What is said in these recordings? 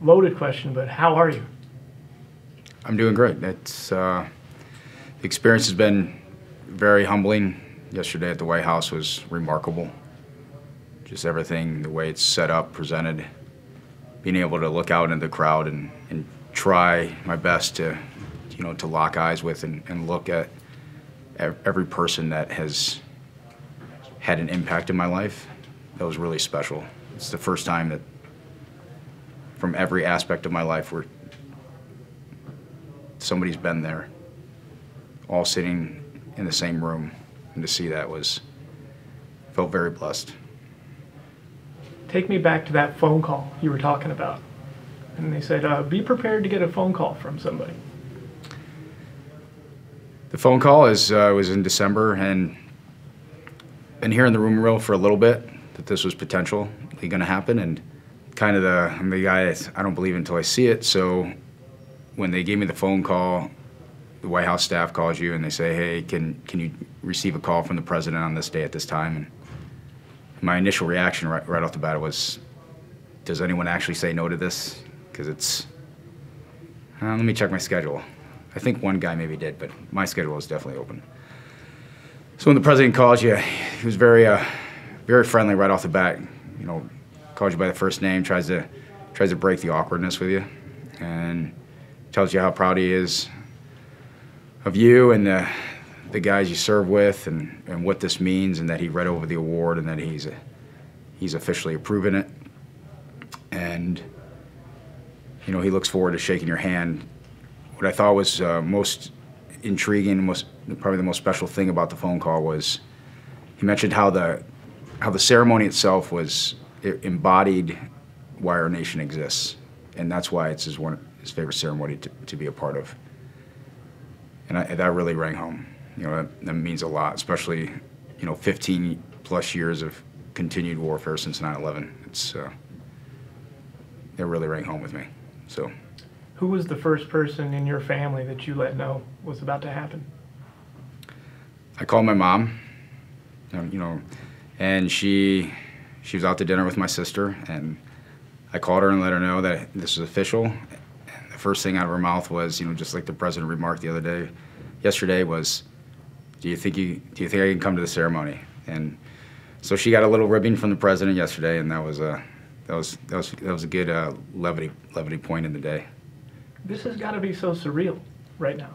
loaded question, but how are you? I'm doing great. It's uh, the experience has been very humbling. Yesterday at the White House was remarkable. Just everything, the way it's set up, presented, being able to look out into the crowd and, and try my best to, you know, to lock eyes with and, and look at every person that has had an impact in my life. That was really special. It's the first time that, from every aspect of my life, where somebody's been there, all sitting in the same room, and to see that was felt very blessed. Take me back to that phone call you were talking about. And they said, uh, be prepared to get a phone call from somebody. The phone call is uh, was in December, and been hearing the rumor for a little bit that this was potentially going to happen, and kind of the I'm the guy that I don't believe until I see it. So when they gave me the phone call, the White House staff calls you and they say, "Hey, can can you receive a call from the president on this day at this time?" And my initial reaction right, right off the bat was, "Does anyone actually say no to this?" Because it's uh, let me check my schedule. I think one guy maybe did, but my schedule was definitely open. So when the president calls you, he was very, uh, very friendly right off the bat. You know, calls you by the first name, tries to, tries to break the awkwardness with you, and tells you how proud he is of you and the, the guys you serve with, and, and what this means, and that he read over the award, and that he's, uh, he's officially approving it, and you know he looks forward to shaking your hand. What I thought was uh, most intriguing, most probably the most special thing about the phone call was he mentioned how the how the ceremony itself was embodied why our nation exists, and that's why it's his one his favorite ceremony to, to be a part of. And I, that really rang home. You know, that, that means a lot, especially you know 15 plus years of continued warfare since 9/11. It's uh, it really rang home with me. So. Who was the first person in your family that you let know was about to happen? I called my mom, you know, and she she was out to dinner with my sister, and I called her and let her know that this was official. And the first thing out of her mouth was, you know, just like the president remarked the other day, yesterday was, "Do you think you do you think I can come to the ceremony?" And so she got a little ribbing from the president yesterday, and that was a that was that was that was a good uh, levity levity point in the day. This has got to be so surreal right now.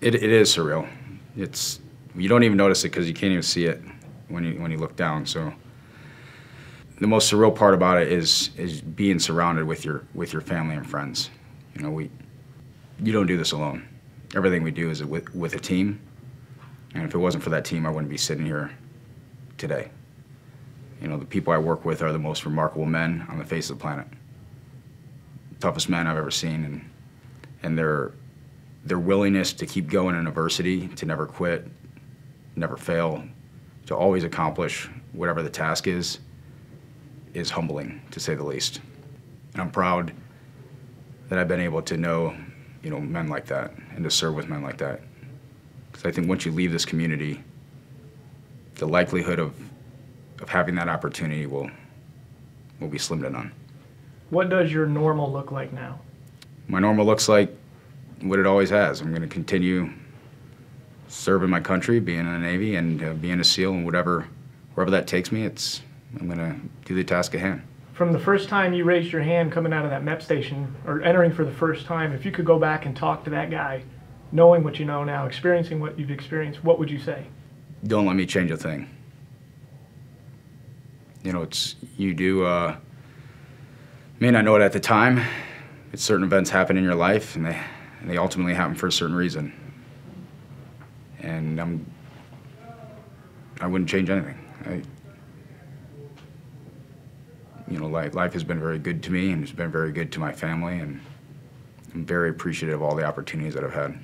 It, it is surreal. It's you don't even notice it because you can't even see it when you when you look down. So the most surreal part about it is is being surrounded with your with your family and friends. You know, we you don't do this alone. Everything we do is with with a team. And if it wasn't for that team, I wouldn't be sitting here today. You know, the people I work with are the most remarkable men on the face of the planet toughest men I've ever seen, and and their their willingness to keep going in adversity, to never quit, never fail, to always accomplish whatever the task is, is humbling to say the least. And I'm proud that I've been able to know, you know, men like that and to serve with men like that. Because I think once you leave this community, the likelihood of of having that opportunity will will be slim to none. What does your normal look like now? My normal looks like what it always has. I'm going to continue serving my country, being in the Navy, and uh, being a SEAL, and whatever, wherever that takes me, it's I'm going to do the task at hand. From the first time you raised your hand coming out of that MEP station, or entering for the first time, if you could go back and talk to that guy, knowing what you know now, experiencing what you've experienced, what would you say? Don't let me change a thing. You know, it's you do. Uh, may not know it at the time. It's certain events happen in your life, and they and they ultimately happen for a certain reason. And I'm I wouldn't change anything. I, you know, life, life has been very good to me, and it's been very good to my family, and I'm very appreciative of all the opportunities that I've had.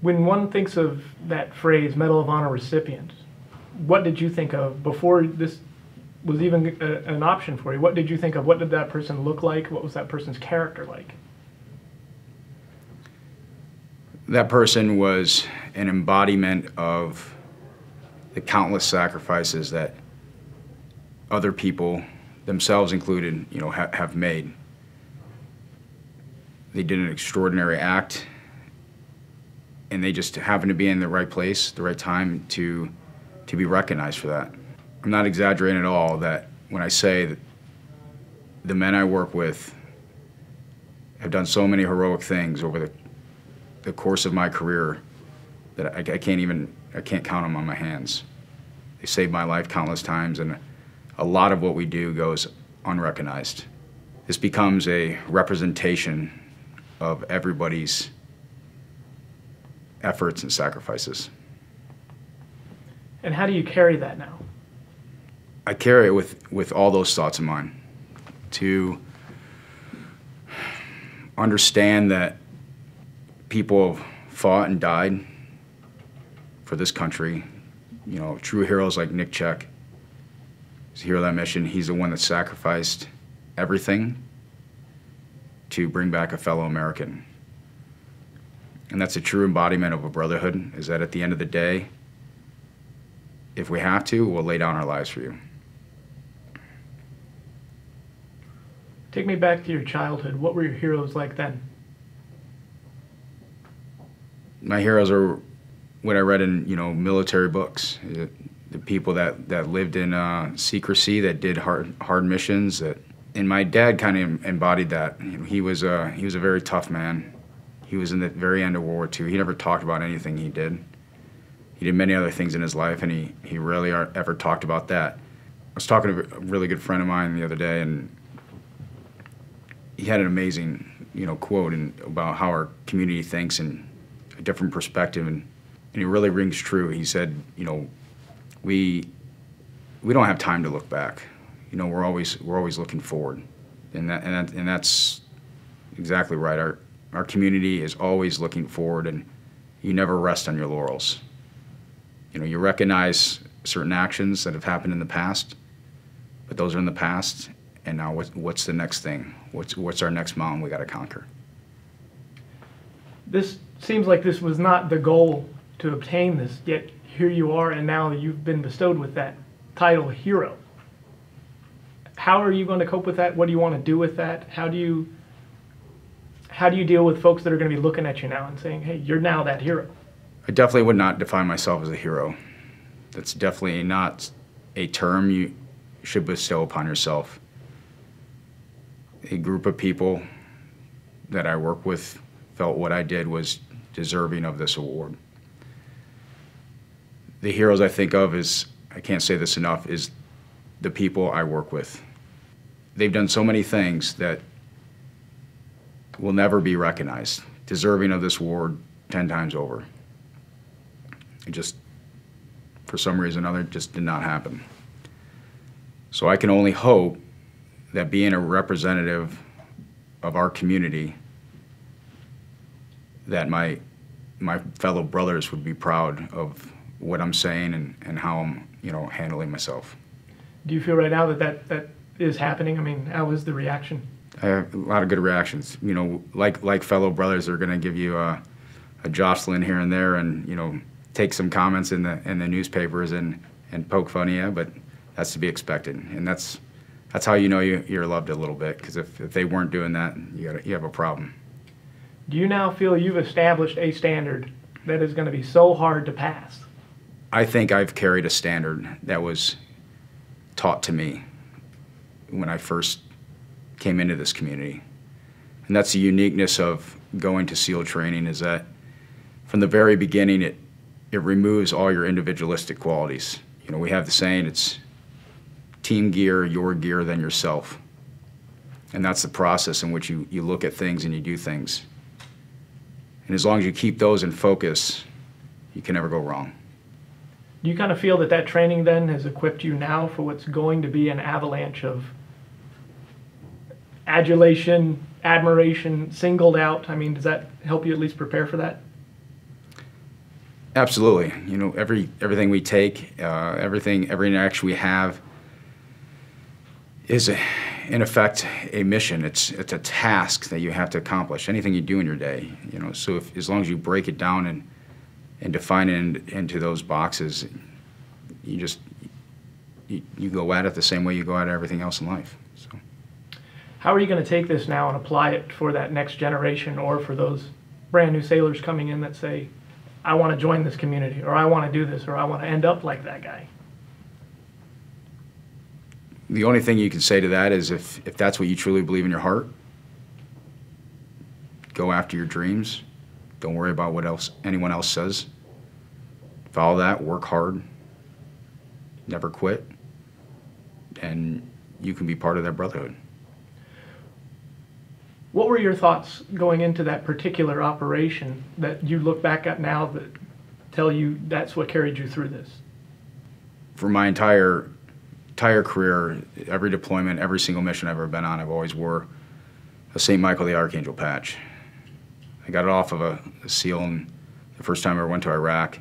When one thinks of that phrase, Medal of Honor recipient, what did you think of before this was even a, an option for you. What did you think of? What did that person look like? What was that person's character like? That person was an embodiment of the countless sacrifices that other people, themselves included, you know, ha- have made. They did an extraordinary act, and they just happened to be in the right place, the right time to to be recognized for that. I'm not exaggerating at all that when I say that the men I work with have done so many heroic things over the, the course of my career that I, I can't even I can't count them on my hands. They saved my life countless times, and a lot of what we do goes unrecognized. This becomes a representation of everybody's efforts and sacrifices. And how do you carry that now? I carry it with, with all those thoughts in mind to understand that people fought and died for this country. You know, true heroes like Nic Checque. He's a hero of that mission. He's the one that sacrificed everything to bring back a fellow American. And that's a true embodiment of a brotherhood, is that at the end of the day, if we have to, we'll lay down our lives for you. Take me back to your childhood. What were your heroes like then? My heroes are what I read in you know military books. The, the people that, that lived in uh, secrecy, that did hard hard missions. That and my dad kind of embodied that. He was a he was a very tough man. He was in the very end of World War II. He never talked about anything he did. He did many other things in his life, and he, he rarely ever talked about that. I was talking to a really good friend of mine the other day, and he had an amazing, you know, quote and about how our community thinks and a different perspective, and, and it really rings true. He said, you know, we we don't have time to look back. You know, we're always we're always looking forward, and that and that, and that's exactly right. Our our community is always looking forward, and you never rest on your laurels. You know, you recognize certain actions that have happened in the past, but those are in the past, and now what's, what's the next thing? What's, what's our next mountain we got to conquer? This seems like this was not the goal to obtain this, yet here you are, and now you've been bestowed with that title, hero. How are you going to cope with that? What do you want to do with that? How do you how do you deal with folks that are going to be looking at you now and saying, "Hey, you're now that hero"? I definitely would not define myself as a hero. That's definitely not a term you should bestow upon yourself. A group of people that I work with felt what I did was deserving of this award. The heroes I think of is, I can't say this enough, is the people I work with. They've done so many things that will never be recognized, deserving of this award 10 times over. It just, for some reason or another, just did not happen. So I can only hope that being a representative of our community, that my my fellow brothers would be proud of what I'm saying and, and how I'm, you know, handling myself. Do you feel right now that, that that is happening? I mean, how is the reaction? I have a lot of good reactions. You know, like like fellow brothers are going to give you a, a jostling here and there, and you know, take some comments in the in the newspapers and and poke fun at you, but that's to be expected, and that's that's how you know you, you're loved a little bit. Because if, if they weren't doing that, you got you have a problem. Do you now feel you've established a standard that is going to be so hard to pass? I think I've carried a standard that was taught to me when I first came into this community. And that's the uniqueness of going to SEAL training is that from the very beginning it it removes all your individualistic qualities. You know, we have the saying it's team gear, your gear, then yourself. And that's the process in which you, you look at things and you do things. And as long as you keep those in focus, you can never go wrong. Do you kind of feel that that training then has equipped you now for what's going to be an avalanche of adulation, admiration, singled out? I mean, does that help you at least prepare for that? Absolutely. You know, every everything we take, uh, everything, every interaction we have, is a, in effect a mission. It's it's a task that you have to accomplish. Anything you do in your day, you know. So if, as long as you break it down and and define it in, into those boxes, you just you, you go at it the same way you go at everything else in life. So How are you going to take this now and apply it for that next generation or for those brand new sailors coming in that say, I want to join this community or I want to do this or I want to end up like that guy? The only thing you can say to that is if, if that's what you truly believe in your heart, go after your dreams. Don't worry about what else anyone else says. Follow that, work hard, never quit, and you can be part of that brotherhood. What were your thoughts going into that particular operation that you look back at now that tell you that's what carried you through this? For my entire entire career, every deployment, every single mission I've ever been on, I've always wore a St. Michael the Archangel patch. I got it off of a, a SEAL in, the first time I ever went to Iraq.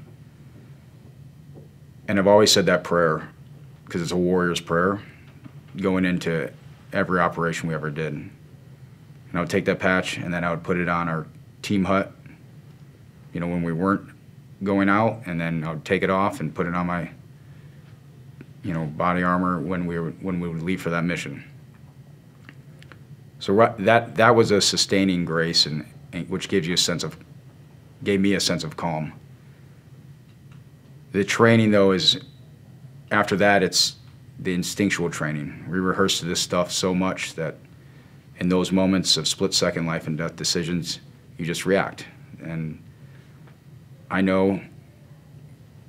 And I've always said that prayer because it's a warrior's prayer going into every operation we ever did. And I would take that patch and then I would put it on our team hut, you know, when we weren't going out, and then I would take it off and put it on my you know, body armor when we were, when we would leave for that mission. So right, that that was a sustaining grace, and, and which gives you a sense of, gave me a sense of calm. The training though is, after that it's the instinctual training. We rehearse this stuff so much that, in those moments of split second life and death decisions, you just react. And I know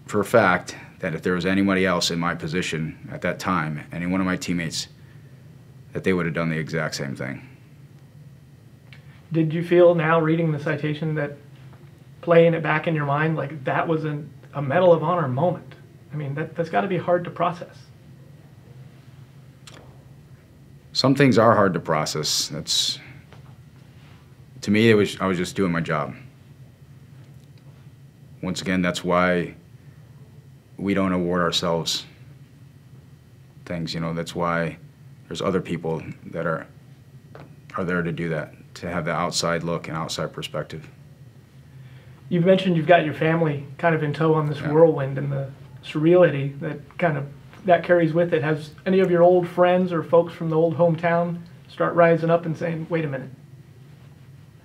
for a fact that if there was anybody else in my position at that time, any one of my teammates, that they would have done the exact same thing. Did you feel now reading the citation that playing it back in your mind like that was an, a Medal of Honor moment? I mean, that, that's got to be hard to process. Some things are hard to process. That's to me, it was I was just doing my job. Once again, that's why we don't award ourselves things. You know, that's why there's other people that are are there to do that, to have the outside look and outside perspective. You've mentioned you've got your family kind of in tow on this Yeah. whirlwind and the surreality that kind of that carries with it. Has any of your old friends or folks from the old hometown start rising up and saying, "Wait a minute"?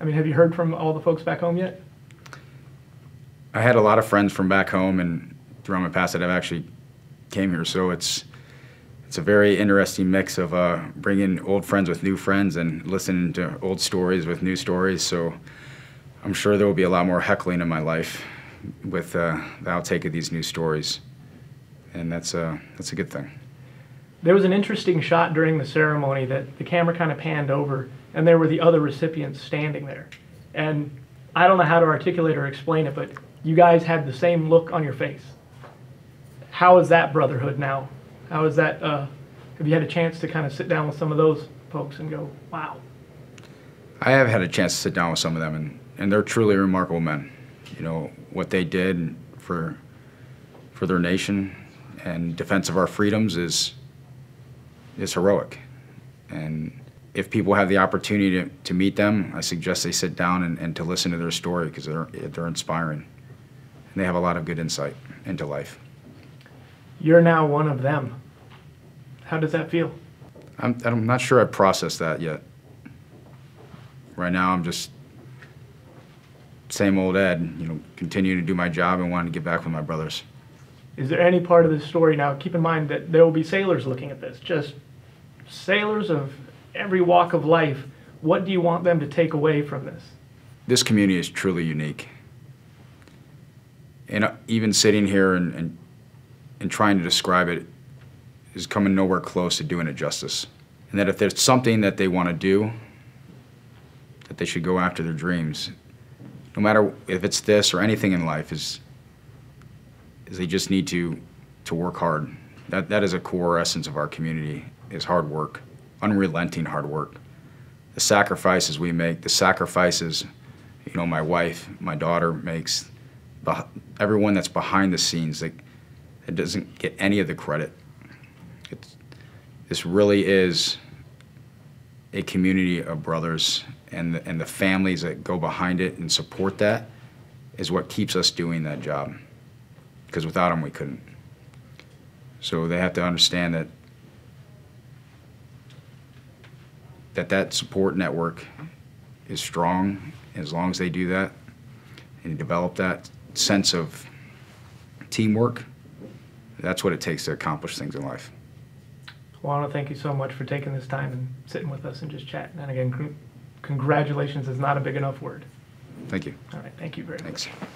I mean, have you heard from all the folks back home yet? I had a lot of friends from back home and throughout my past that I've actually came here, so it's it's a very interesting mix of uh, bringing old friends with new friends and listening to old stories with new stories. So I'm sure there will be a lot more heckling in my life with uh, the outtake of these new stories, and that's a that's a good thing. There was an interesting shot during the ceremony that the camera kind of panned over, and there were the other recipients standing there. And I don't know how to articulate or explain it, but you guys had the same look on your face. How is that brotherhood now? How is that? Uh, have you had a chance to kind of sit down with some of those folks and go, wow? I have had a chance to sit down with some of them, and, and they're truly remarkable men. You know what they did for for their nation and defense of our freedoms is is heroic. And if people have the opportunity to, to meet them, I suggest they sit down and, and to listen to their story because they're they're inspiring, and they have a lot of good insight into life. You're now one of them. How does that feel? I'm I'm not sure I processed that yet. Right now, I'm just same old Ed, you know, continuing to do my job and wanting to get back with my brothers. Is there any part of this story now? Keep in mind that there will be sailors looking at this, just sailors of every walk of life. What do you want them to take away from this? This community is truly unique. And uh, even sitting here and, and, and trying to describe it is coming nowhere close to doing it justice. And that if there's something that they want to do, that they should go after their dreams. No matter if it's this or anything in life, is is they just need to to work hard. That that is a core essence of our community is hard work, unrelenting hard work. The sacrifices we make, the sacrifices, you know, my wife, my daughter makes, beh- everyone that's behind the scenes, it doesn't get any of the credit. It's, this really is a community of brothers, and the, and the families that go behind it and support that is what keeps us doing that job. Because without them, we couldn't. So they have to understand that that that support network is strong. As long as they do that and develop that sense of teamwork, that's what it takes to accomplish things in life. Well, I want to thank you so much for taking this time and sitting with us and just chatting. And again, congratulations is not a big enough word. Thank you. All right, thank you very much. Thanks.